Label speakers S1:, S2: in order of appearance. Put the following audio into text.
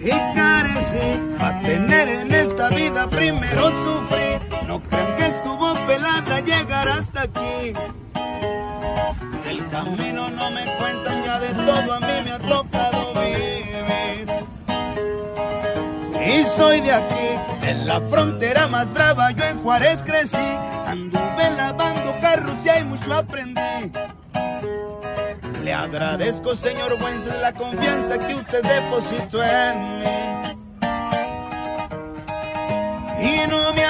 S1: y carecí. a tener en esta vida primero sufrí. No crean que estuvo pelada llegar hasta aquí. El camino no me cuentan ya de todo, a mí me ha tocado vivir. Y soy de aquí, en la frontera más brava, yo en Juárez crecí. Anduve lavando carros y hay mucho aprendí. Le agradezco, señor Wences, la confianza que usted depositó en mí. Y no me.